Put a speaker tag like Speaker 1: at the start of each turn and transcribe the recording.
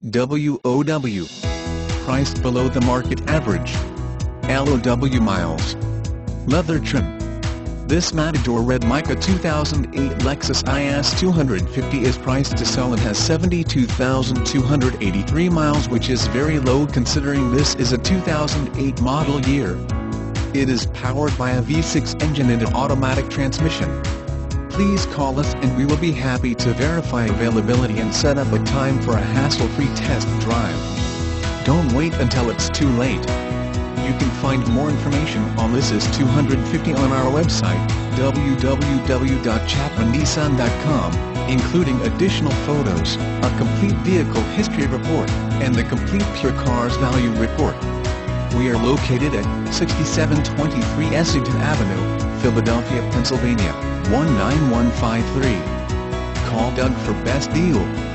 Speaker 1: WOW. Priced below the market average. LOW miles. Leather trim. This Matador Red Mica 2008 Lexus IS 250 is priced to sell and has 72,283 miles which is very low considering this is a 2008 model year. It is powered by a V6 engine and an automatic transmission. Please call us and we will be happy to verify availability and set up a time for a hassle-free test drive. Don't wait until it's too late. You can find more information on this is 250 on our website, www.chapmannissan.com, including additional photos, a complete vehicle history report, and the complete PureCars Value Report. We are located at 6723 Essington Avenue, Philadelphia, Pennsylvania, 19153. Call Doug for best deal.